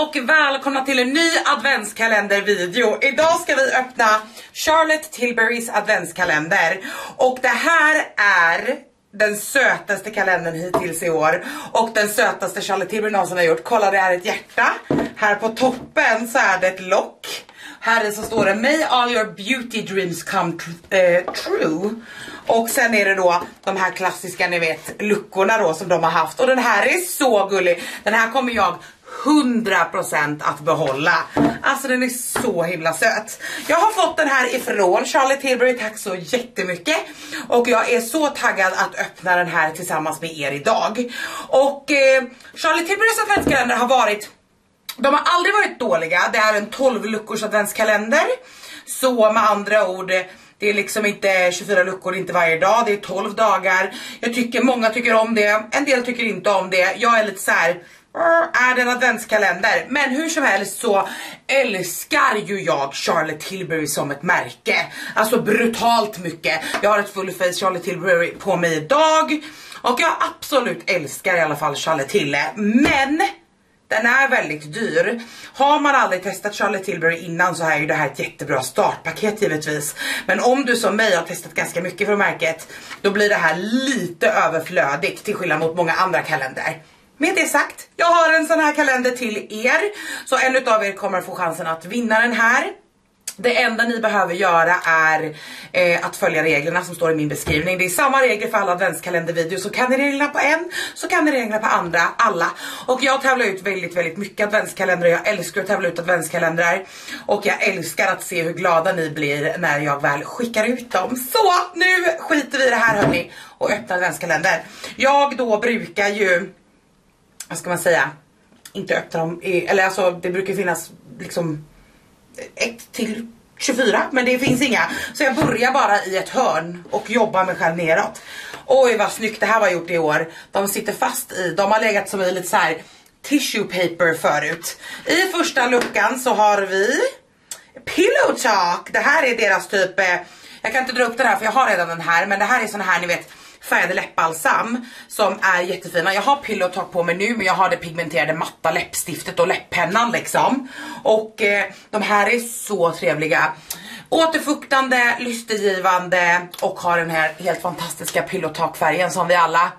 och välkomna till en ny adventskalendervideo. Idag ska vi öppna Charlotte Tilburys adventskalender. Och det här är den sötaste kalendern hittills i år. Och den sötaste Charlotte Tilbury någonsin har gjort. Kolla det är ett hjärta. Här på toppen så är det ett lock. Här så står det May all your beauty dreams come tr eh, true. Och sen är det då de här klassiska ni vet luckorna då som de har haft. Och den här är så gullig. Den här kommer jag 100% att behålla. Alltså den är så himla söt. Jag har fått den här ifrån Charlotte Tilbury, tack så jättemycket. Och jag är så taggad att öppna den här tillsammans med er idag. Och eh, Charlotte Tilburys adventskalender har varit de har aldrig varit dåliga, det är en 12 luckors adventskalender. Så med andra ord, det är liksom inte 24 luckor, inte varje dag, det är 12 dagar. Jag tycker, många tycker om det, en del tycker inte om det. Jag är lite så här, Ah, är det en adventskalender? Men hur som helst så älskar ju jag Charlotte Tilbury som ett märke. Alltså brutalt mycket. Jag har ett full face Charlotte Tilbury på mig idag. Och jag absolut älskar i alla fall Charlotte Tille. Men den är väldigt dyr. Har man aldrig testat Charlotte Tilbury innan så är ju det här ett jättebra startpaket givetvis. Men om du som mig har testat ganska mycket från märket, då blir det här lite överflödigt till skillnad mot många andra kalender. Med det sagt, jag har en sån här kalender till er. Så en av er kommer få chansen att vinna den här. Det enda ni behöver göra är eh, att följa reglerna som står i min beskrivning. Det är samma regler för alla adventskalendervideos. Så kan ni reglerna på en så kan ni reglerna på andra, alla. Och jag tävlar ut väldigt, väldigt mycket adventskalendrar. Jag älskar att tävla ut adventskalendrar. Och jag älskar att se hur glada ni blir när jag väl skickar ut dem. Så nu skiter vi i det här hörni och öppnar adventskalender. Jag då brukar ju, vad ska man säga, inte öppna dem, eller alltså det brukar finnas liksom 1 till 24 men det finns inga. Så jag börjar bara i ett hörn och jobbar mig själv neråt. Oj vad snyggt det här var gjort i år. De sitter fast i, de har legat som i lite så här tissue paper förut. I första luckan så har vi Pillow Talk. Det här är deras typ, eh, jag kan inte dra upp den här för jag har redan den här men det här är sån här ni vet färgade läppbalsam som är jättefina. Jag har pillow talk på mig nu men jag har det pigmenterade matta läppstiftet och läpppennan liksom. Och eh, de här är så trevliga. Återfuktande, lystergivande och har den här helt fantastiska pillow talk färgen som vi alla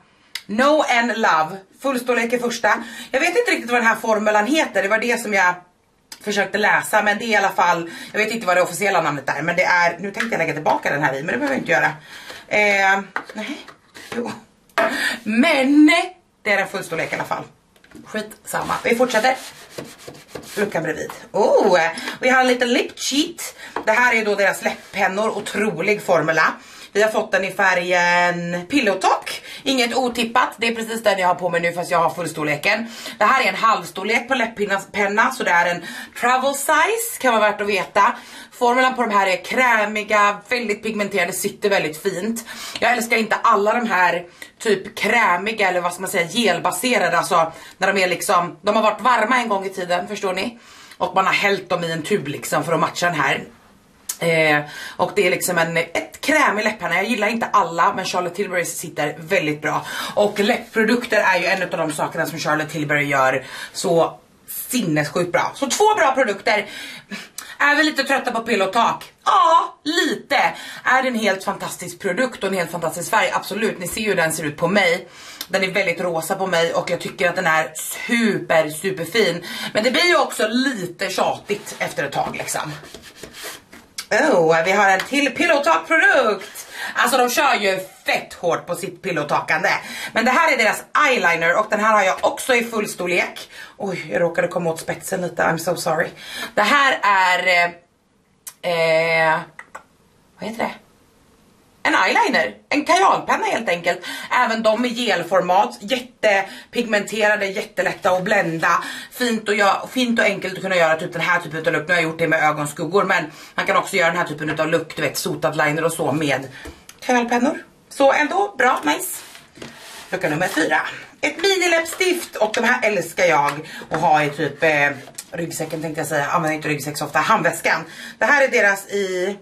No and love. Fullstorlek är första. Jag vet inte riktigt vad den här formulan heter, det var det som jag försökte läsa men det är i alla fall, jag vet inte vad det officiella namnet är men det är, nu tänkte jag lägga tillbaka den här i men det behöver jag inte göra. Eh, nej, jo. Men det är en full storlek i alla fall. Skitsamma. Vi fortsätter. Luckan bredvid. Oh, vi har en liten lip cheat. Det här är då deras läpppennor, otrolig formula. Vi har fått den i färgen Pillow Talk. Inget otippat, det är precis den jag har på mig nu fast jag har fullstorleken. Det här är en halvstorlek på läpppenna så det är en travel size kan vara värt att veta. Formulan på de här är krämiga, väldigt pigmenterade, sitter väldigt fint. Jag älskar inte alla de här typ krämiga eller vad ska man säga gelbaserade, alltså när de är liksom, de har varit varma en gång i tiden, förstår ni? Och man har hällt dem i en tub liksom för att matcha den här. Eh, och det är liksom en, ett krämig läpparna, jag gillar inte alla men Charlotte Tilbury sitter väldigt bra. Och läppprodukter är ju en av de sakerna som Charlotte Tilbury gör så sinnessjukt bra. Så två bra produkter. Är vi lite trötta på pill och tak? Ja, lite. Är det en helt fantastisk produkt och en helt fantastisk färg? Absolut, ni ser ju hur den ser ut på mig. Den är väldigt rosa på mig och jag tycker att den är super, super fin. Men det blir ju också lite tjatigt efter ett tag liksom. Oh, vi har en till pillowtalk-produkt. Alltså de kör ju fett hårt på sitt pillowtakande. Men det här är deras eyeliner och den här har jag också i full storlek. Oj, jag råkade komma åt spetsen lite, I'm so sorry. Det här är... Eh, eh vad heter det? En eyeliner, en kajalpenna helt enkelt. Även de i gelformat, jättepigmenterade, jättelätta att blända. Fint och, gör, fint och enkelt att kunna göra typ den här typen av look. Nu har jag gjort det med ögonskuggor men man kan också göra den här typen av look, du vet sotad liner och så med kajalpennor. Så ändå bra, nice. Lucka nummer fyra. Ett miniläppstift och de här älskar jag att ha i typ eh, ryggsäcken tänkte jag säga. Använder inte ryggsäck så ofta, handväskan. Det här är deras i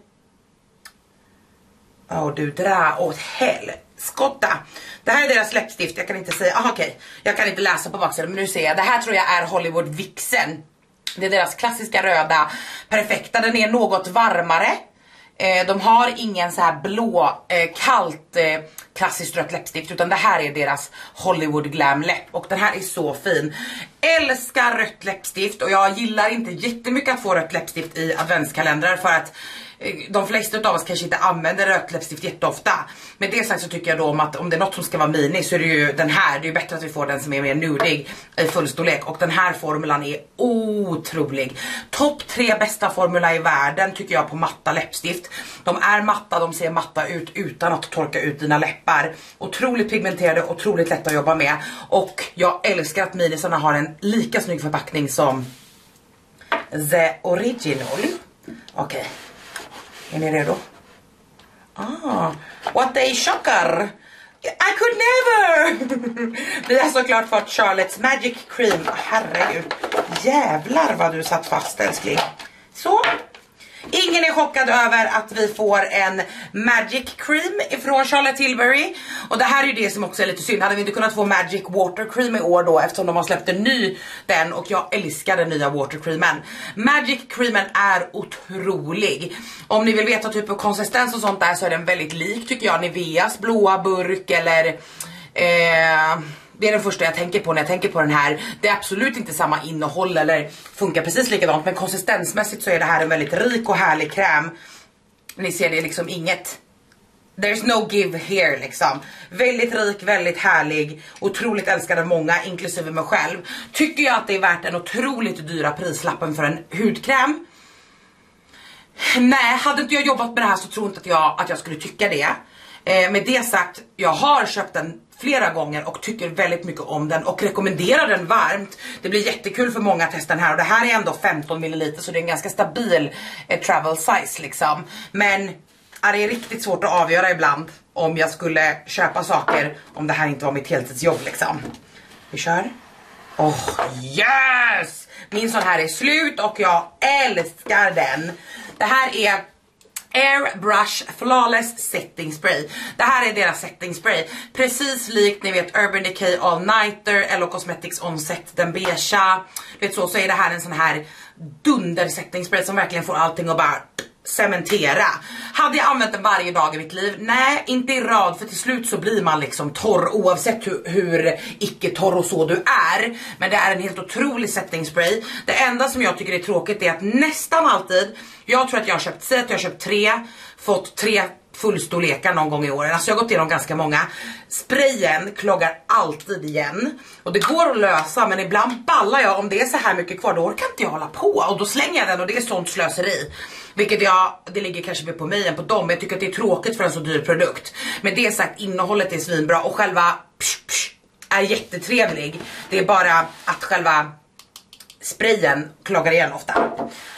Åh du dra åt helskotta. Det här är deras läppstift, jag kan inte säga, ah, okej. Okay. Jag kan inte läsa på baksidan men nu ser jag. Det här tror jag är Hollywood Vixen. Det är deras klassiska röda, perfekta. Den är något varmare. Eh, de har ingen så här blå, eh, kallt, eh, klassiskt rött läppstift utan det här är deras Hollywood Glam läpp och den här är så fin. Älskar rött läppstift och jag gillar inte jättemycket att få rött läppstift i adventskalendrar för att Eh, de flesta av oss kanske inte använder rött läppstift jätteofta. Med det sagt så tycker jag då om att om det är något som ska vara mini så är det ju den här. Det är ju bättre att vi får den som är mer nudig i fullstorlek och den här formulan är otrolig. Topp tre bästa formula i världen tycker jag på matta läppstift. De är matta, de ser matta ut utan att torka ut dina läppar. Otroligt pigmenterade, otroligt lätta att jobba med och jag älskar att minisarna har en lika snygg förpackning som The Original. Okej. Okay. Är ni redo? Ah, what they chockar! I could never! Vi har såklart fått Charlottes Magic Cream. Herregud. Jävlar vad du satt fast älskling. Så, Ingen är chockad över att vi får en Magic Cream ifrån Charlotte Tilbury. Och det här är ju det som också är lite synd. Hade vi inte kunnat få Magic Water Cream i år då eftersom de har släppt en ny den och jag älskar den nya Water Creamen. Magic Creamen är otrolig. Om ni vill veta typ av konsistens och sånt där så är den väldigt lik tycker jag Niveas blåa burk eller eh, det är den första jag tänker på när jag tänker på den här. Det är absolut inte samma innehåll eller funkar precis likadant men konsistensmässigt så är det här en väldigt rik och härlig kräm. Ni ser det är liksom inget There's no give here liksom. Väldigt rik, väldigt härlig, otroligt älskad av många, inklusive mig själv. Tycker jag att det är värt den otroligt dyra prislappen för en hudkräm? Nej, hade inte jag jobbat med det här så tror inte att jag, att jag skulle tycka det. Eh, med det sagt, jag har köpt en flera gånger och tycker väldigt mycket om den och rekommenderar den varmt. Det blir jättekul för många att testa den här och det här är ändå 15 ml så det är en ganska stabil eh, travel size liksom. Men är det är riktigt svårt att avgöra ibland om jag skulle köpa saker om det här inte var mitt heltidsjobb liksom. Vi kör. Oh yes! Min sån här är slut och jag älskar den. Det här är Airbrush Flawless Setting Spray. Det här är deras setting spray. Precis likt ni vet Urban Decay All Nighter, LO Cosmetics On Set, den beigea. Vet så, så är det här en sån här dunder setting spray som verkligen får allting att bara cementera. Hade jag använt den varje dag i mitt liv? Nej, inte i rad för till slut så blir man liksom torr oavsett hur, hur icke torr och så du är. Men det är en helt otrolig setting spray. Det enda som jag tycker är tråkigt är att nästan alltid, jag tror att jag har köpt, säg att jag har köpt tre, fått tre fullstorlekar någon gång i år. Alltså jag har gått igenom ganska många. Sprayen kloggar alltid igen. Och det går att lösa men ibland ballar jag om det är så här mycket kvar då orkar inte jag hålla på. Och då slänger jag den och det är sånt slöseri. Vilket jag, det ligger kanske mer på mig än på dem. Men jag tycker att det är tråkigt för en så dyr produkt. Men det sagt, innehållet är svinbra och själva psh, psh, är jättetrevlig. Det är bara att själva sprayen klagar igen ofta.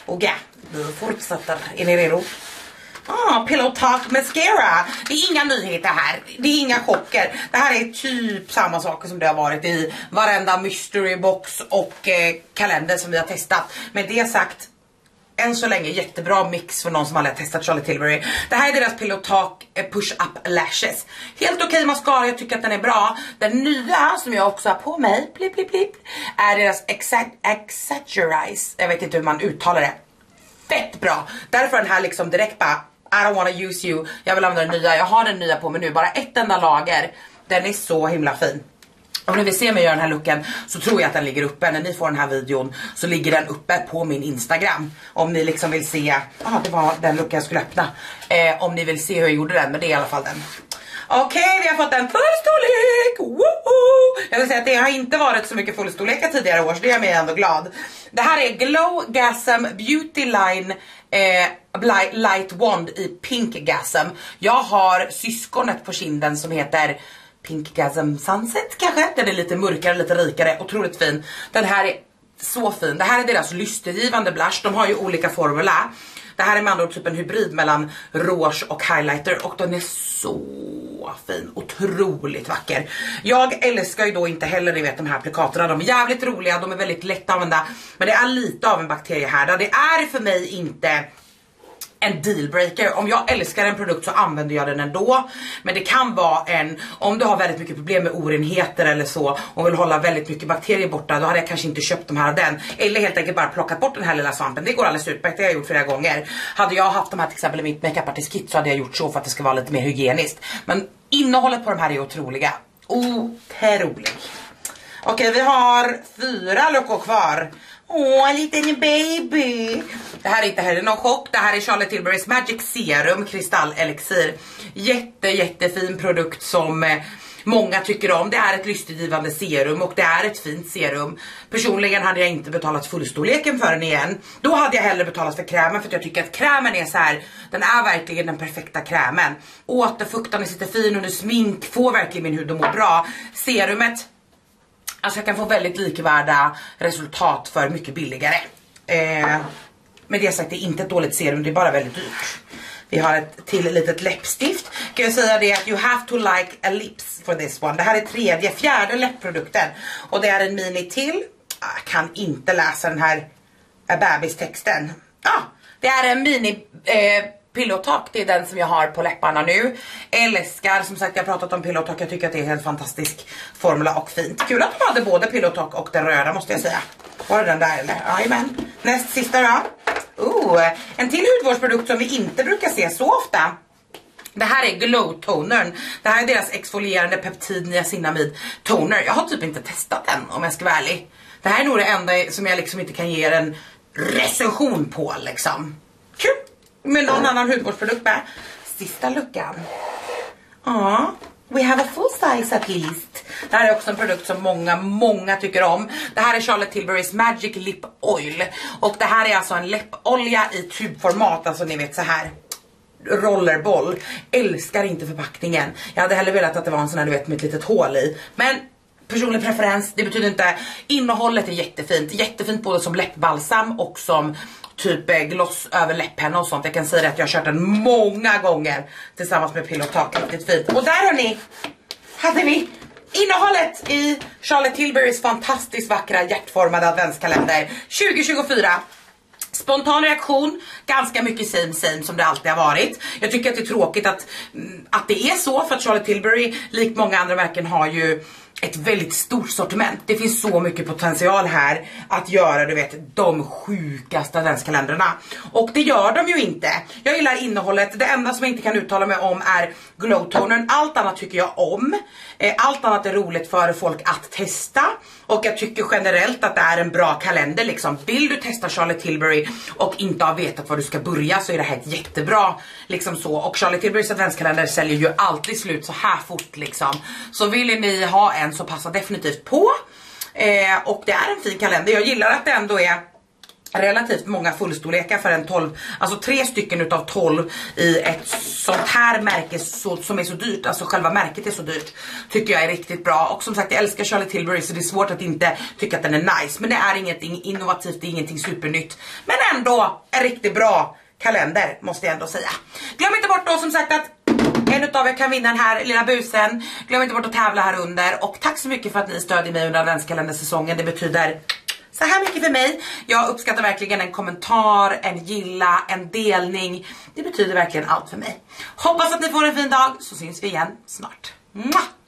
Och ja, vi fortsätter. Är ni redo? Ah, Pillow Talk Mascara. Det är inga nyheter här. Det är inga chocker. Det här är typ samma saker som det har varit i varenda mystery box och eh, kalender som vi har testat. Men det sagt, än så länge jättebra mix för någon som aldrig har testat Charlotte Tilbury. Det här är deras Pillow Talk eh, Push Up Lashes. Helt okej okay mascara, jag tycker att den är bra. Den nya som jag också har på mig, blip, blip, blip, är deras Exagerize. Jag vet inte hur man uttalar det. Fett bra. Därför den här liksom direkt bara i don't wanna use you, jag vill använda den nya. Jag har den nya på mig nu, bara ett enda lager. Den är så himla fin. Om ni vill se mig göra den här looken så tror jag att den ligger uppe. När ni får den här videon så ligger den uppe på min Instagram. Om ni liksom vill se, ja ah, det var den looken jag skulle öppna. Eh, om ni vill se hur jag gjorde den, men det är i alla fall den. Okej, okay, vi har fått en fullstorlek! Woho! Jag vill säga att det har inte varit så mycket fullstorlekar tidigare år så det gör mig ändå glad. Det här är Glow Gasm Beauty Line eh, Light Wand i Pink Gasm. Jag har syskonet på kinden som heter Pink Gasm Sunset kanske. Den är lite mörkare, lite rikare, otroligt fin. Den här är så fin. Det här är deras lystergivande blush. De har ju olika formula. Det här är med andra ord typ en hybrid mellan rouge och highlighter och den är så fin, otroligt vacker. Jag älskar ju då inte heller ni vet de här plakaterna, de är jävligt roliga, de är väldigt lätta att använda men det är lite av en bakteriehärda. Det är för mig inte en dealbreaker. Om jag älskar en produkt så använder jag den ändå. Men det kan vara en, om du har väldigt mycket problem med orenheter eller så och vill hålla väldigt mycket bakterier borta, då hade jag kanske inte köpt de här och den. Eller helt enkelt bara plockat bort den här lilla svampen. Det går alldeles utmärkt, det har jag gjort flera gånger. Hade jag haft de här till exempel i mitt makeupartist kit så hade jag gjort så för att det ska vara lite mer hygieniskt. Men innehållet på de här är otroliga. Otrolig. Okej, vi har fyra luckor kvar. Åh, liten baby. Det här är inte heller någon chock. Det här är Charlotte Tilburys Magic Serum kristallelixir. Jätte, jättefin produkt som eh, många tycker om. Det är ett lystergivande serum och det är ett fint serum. Personligen hade jag inte betalat fullstorleken för den igen. Då hade jag hellre betalat för krämen för att jag tycker att krämen är så här. den är verkligen den perfekta krämen. Återfuktande, sitter fin under smink, får verkligen min hud att må bra. Serumet Alltså jag kan få väldigt likvärda resultat för mycket billigare. Eh, med det sagt, det är inte ett dåligt serum, det är bara väldigt dyrt. Vi har ett till litet läppstift. Kan jag säga det att you have to like a lips for this one. Det här är tredje, fjärde läppprodukten. Och det är en mini till. Ah, jag kan inte läsa den här eh, bebistexten. Ja, ah, det är en mini eh, Pillow det är den som jag har på läpparna nu. Älskar, som sagt jag har pratat om Pillow jag tycker att det är en helt fantastisk formula och fint. Kul att de hade både Pillow och den röda måste jag säga. Var det den där eller? Jajamän. Näst sista då. Oh, en till hudvårdsprodukt som vi inte brukar se så ofta. Det här är Glow Tonern. Det här är deras exfolierande peptid niacinamid toner. Jag har typ inte testat den om jag ska vara ärlig. Det här är nog det enda som jag liksom inte kan ge en recension på liksom. Med någon annan hudvårdsprodukt med. Sista luckan. Ja, we have a full size at least. Det här är också en produkt som många, många tycker om. Det här är Charlotte Tilburys Magic Lip Oil. Och det här är alltså en läppolja i tubformat, alltså ni vet så här rollerboll. Älskar inte förpackningen. Jag hade hellre velat att det var en sån här du vet med ett litet hål i. Men personlig preferens, det betyder inte, innehållet är jättefint. Jättefint både som läppbalsam och som typ eh, gloss över läpppenna och sånt. Jag kan säga att jag har kört den många gånger tillsammans med Pillow Talk. Riktigt fint. Och där har ni, hade ni innehållet i Charlotte Tilburys fantastiskt vackra hjärtformade adventskalender 2024. Spontan reaktion, ganska mycket same same som det alltid har varit. Jag tycker att det är tråkigt att, mm, att det är så för att Charlotte Tilbury, likt många andra märken, har ju ett väldigt stort sortiment. Det finns så mycket potential här att göra du vet de sjukaste adventskalendrarna. Och det gör de ju inte. Jag gillar innehållet, det enda som jag inte kan uttala mig om är glowtonern. Allt annat tycker jag om. Eh, allt annat är roligt för folk att testa. Och jag tycker generellt att det är en bra kalender liksom. Vill du testa Charlotte Tilbury och inte har vetat var du ska börja så är det här ett jättebra liksom så. Och Charlotte Tilburys adventskalender säljer ju alltid slut så här fort liksom. Så vill ni ha en så passa definitivt på. Eh, och det är en fin kalender. Jag gillar att det ändå är relativt många fullstorlekar för en 12, alltså tre stycken utav 12 i ett sånt här märke så, som är så dyrt, alltså själva märket är så dyrt, tycker jag är riktigt bra. Och som sagt jag älskar Charlie Tilbury så det är svårt att inte tycka att den är nice, men det är ingenting innovativt, det är ingenting supernytt, men ändå en riktigt bra kalender måste jag ändå säga. Glöm inte bort då som sagt att en utav er kan vinna den här lilla busen. Glöm inte bort att tävla här under. Och tack så mycket för att ni stödjer mig under adventskalendersäsongen. Det betyder så här mycket för mig. Jag uppskattar verkligen en kommentar, en gilla, en delning. Det betyder verkligen allt för mig. Hoppas att ni får en fin dag så syns vi igen snart. Mwah!